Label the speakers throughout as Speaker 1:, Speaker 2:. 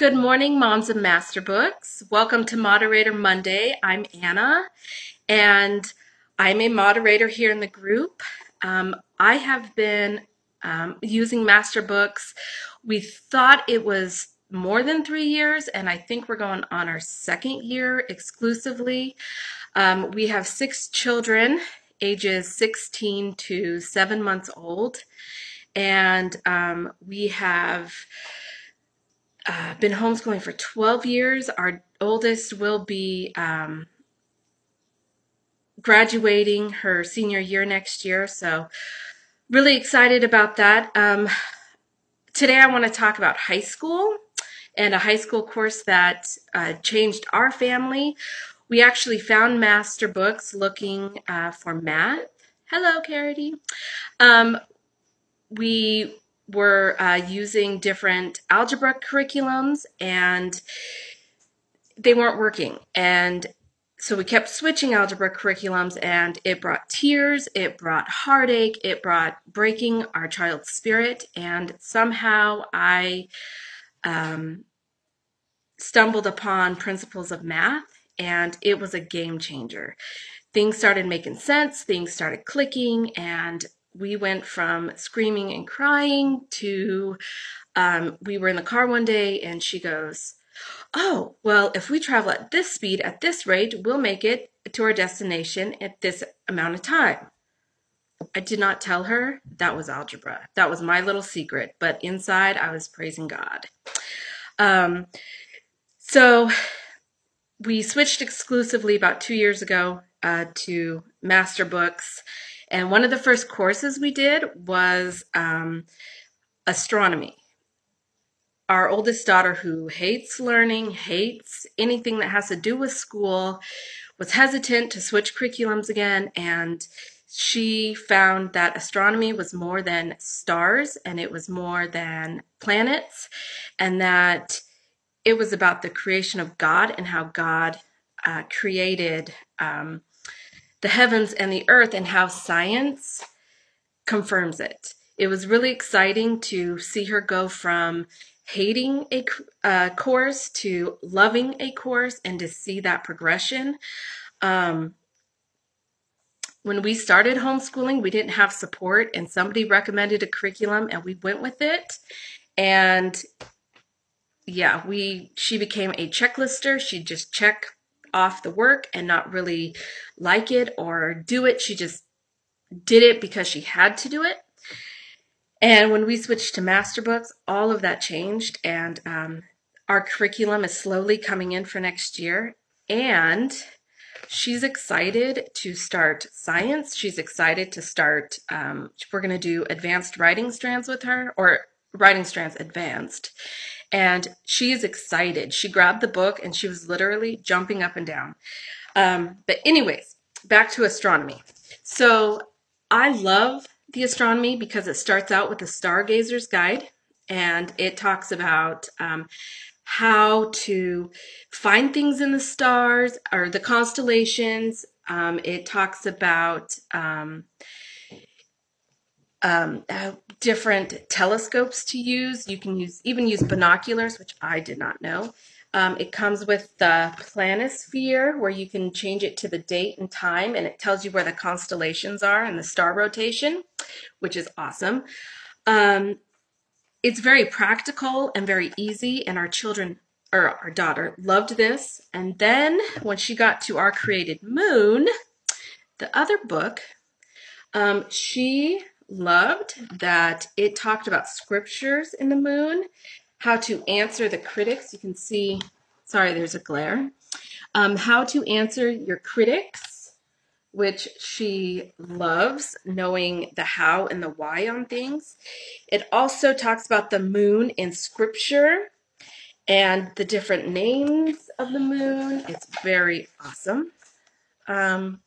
Speaker 1: Good morning, moms of master books. Welcome to Moderator Monday. I'm Anna, and I'm a moderator here in the group. Um, I have been um, using master books. We thought it was more than three years, and I think we're going on our second year exclusively. Um, we have six children, ages 16 to seven months old, and um, we have uh, been homeschooling for 12 years. Our oldest will be um, graduating her senior year next year, so really excited about that. Um, today, I want to talk about high school and a high school course that uh, changed our family. We actually found master books looking uh, for math. Hello, Carity. Um, we were uh, using different algebra curriculums and they weren't working. And so we kept switching algebra curriculums and it brought tears, it brought heartache, it brought breaking our child's spirit. And somehow I um, stumbled upon principles of math and it was a game changer. Things started making sense, things started clicking, and we went from screaming and crying to um, we were in the car one day and she goes, Oh, well, if we travel at this speed, at this rate, we'll make it to our destination at this amount of time. I did not tell her that was algebra. That was my little secret. But inside, I was praising God. Um, so we switched exclusively about two years ago uh, to master books. And one of the first courses we did was um, astronomy. Our oldest daughter, who hates learning, hates anything that has to do with school, was hesitant to switch curriculums again. And she found that astronomy was more than stars and it was more than planets, and that it was about the creation of God and how God uh, created um, the heavens and the earth and how science confirms it. It was really exciting to see her go from hating a uh, course to loving a course and to see that progression. Um, when we started homeschooling, we didn't have support, and somebody recommended a curriculum, and we went with it. And yeah, we she became a checklister. She'd just check off the work and not really like it or do it. She just did it because she had to do it. And when we switched to master books, all of that changed, and um, our curriculum is slowly coming in for next year. And she's excited to start science. She's excited to start. Um, we're going to do advanced writing strands with her, or writing strands advanced, and she is excited. She grabbed the book and she was literally jumping up and down. Um, but, anyways, back to astronomy. So, I love the astronomy because it starts out with the Stargazer's Guide and it talks about um, how to find things in the stars or the constellations. Um, it talks about um, different telescopes to use. You can use even use binoculars, which I did not know. Um, it comes with the planisphere, where you can change it to the date and time, and it tells you where the constellations are and the star rotation, which is awesome. Um, it's very practical and very easy, and our children or our daughter loved this. And then when she got to Our Created Moon, the other book, um, she loved that it talked about scriptures in the moon, how to answer the critics. You can see, sorry, there's a glare. Um, how to answer your critics, which she loves, knowing the how and the why on things. It also talks about the moon in scripture and the different names of the moon. It's very awesome. Um,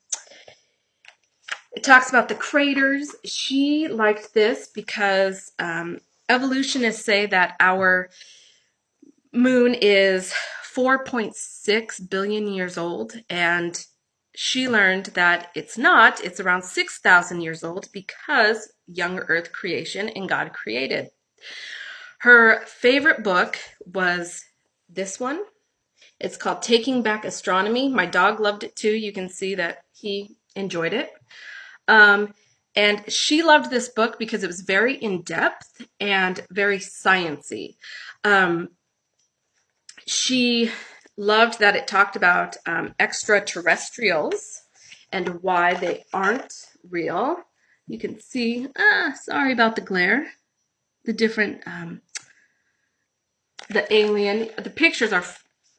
Speaker 1: it talks about the craters. She liked this because um, evolutionists say that our moon is 4.6 billion years old, and she learned that it's not, it's around 6,000 years old because young earth creation and God created. Her favorite book was this one. It's called Taking Back Astronomy. My dog loved it too. You can see that he enjoyed it. Um, and she loved this book because it was very in depth and very sciency. Um, she loved that it talked about um, extraterrestrials and why they aren't real. You can see, ah, sorry about the glare, the different, um, the alien, the pictures are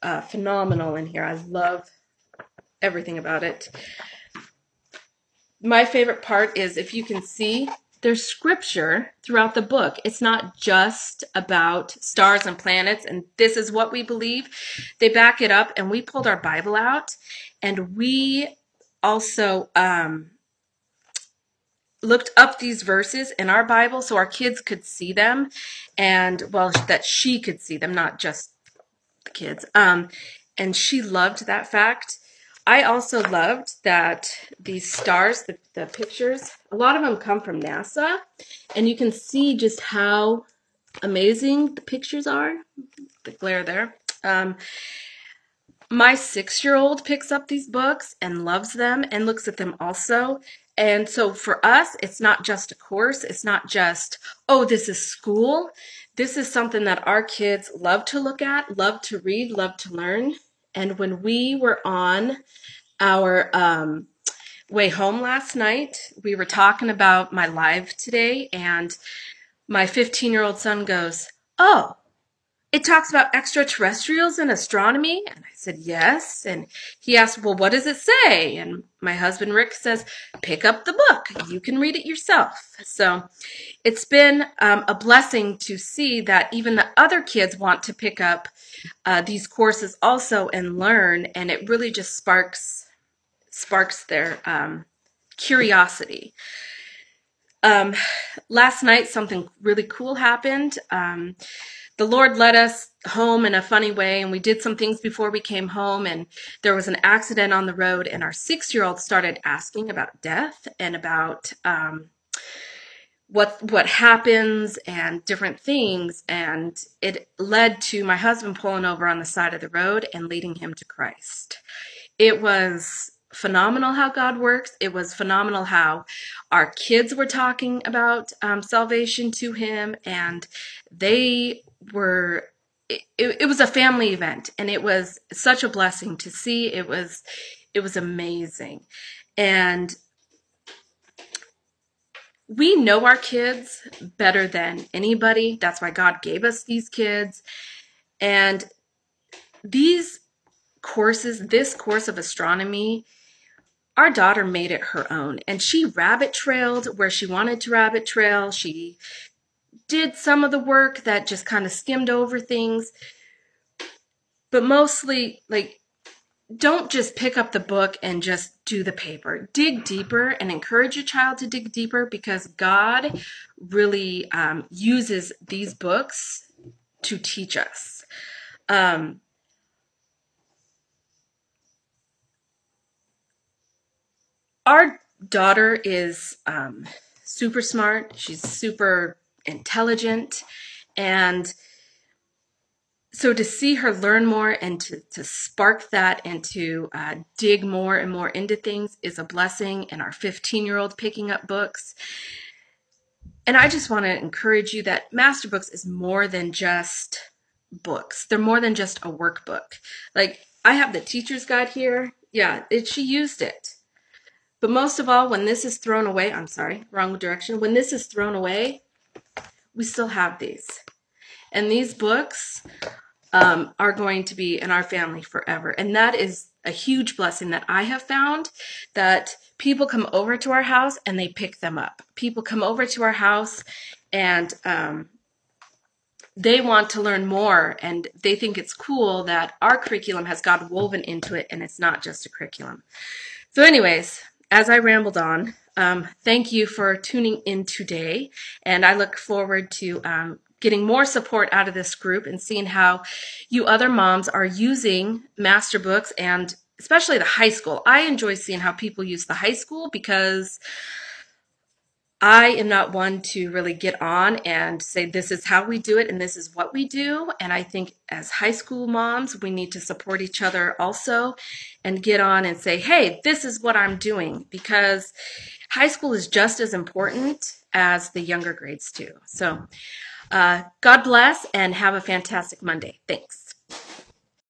Speaker 1: uh, phenomenal in here. I love everything about it. My favorite part is if you can see, there's scripture throughout the book. It's not just about stars and planets and this is what we believe. They back it up and we pulled our Bible out and we also um, looked up these verses in our Bible so our kids could see them and well that she could see them, not just the kids. Um, and she loved that fact. I also loved that these stars, the, the pictures, a lot of them come from NASA, and you can see just how amazing the pictures are. The glare there. Um, my six year old picks up these books and loves them and looks at them also. And so for us, it's not just a course, it's not just, oh, this is school. This is something that our kids love to look at, love to read, love to learn. And when we were on our um, way home last night, we were talking about my live today, and my 15 year old son goes, Oh, it talks about extraterrestrials and astronomy? And I said, Yes. And he asked, Well, what does it say? And my husband Rick says, Pick up the book. You can read it yourself. So it's been um, a blessing to see that even the other kids want to pick up uh, these courses also and learn. And it really just sparks sparks their um, curiosity. Um, last night, something really cool happened. Um, the Lord led us home in a funny way, and we did some things before we came home, and there was an accident on the road, and our six year old started asking about death and about um, what what happens and different things and it led to my husband pulling over on the side of the road and leading him to Christ. It was phenomenal how God works. It was phenomenal how our kids were talking about um, salvation to him, and they were. It, it was a family event, and it was such a blessing to see. It was, it was amazing, and we know our kids better than anybody. That's why God gave us these kids, and these courses, this course of astronomy our daughter made it her own and she rabbit trailed where she wanted to rabbit trail. She did some of the work that just kind of skimmed over things. But mostly, like, don't just pick up the book and just do the paper. Dig deeper and encourage your child to dig deeper because God really um, uses these books to teach us. Um, our daughter is um, super smart. She's super intelligent. And so to see her learn more and to, to spark that and to uh, dig more and more into things is a blessing. And our 15 year old picking up books. And I just want to encourage you that Master Books is more than just books. They're more than just a workbook. Like I have the teacher's guide here. Yeah, it, she used it. But most of all, when this is thrown away, I'm sorry, wrong direction. When this is thrown away, we still have these. And these books um, are going to be in our family forever. And that is a huge blessing that I have found that people come over to our house and they pick them up. People come over to our house and um, they want to learn more and they think it's cool that our curriculum has got woven into it and it's not just a curriculum. So, anyways, as I rambled on, um, thank you for tuning in today. And I look forward to um, getting more support out of this group and seeing how you other moms are using master books and especially the high school. I enjoy seeing how people use the high school because I am not one to really get on and say, this is how we do it and this is what we do. And I think as high school moms, we need to support each other also and get on and say, hey, this is what I'm doing because high school is just as important as the younger grades too. So uh, God bless and have a fantastic Monday. Thanks.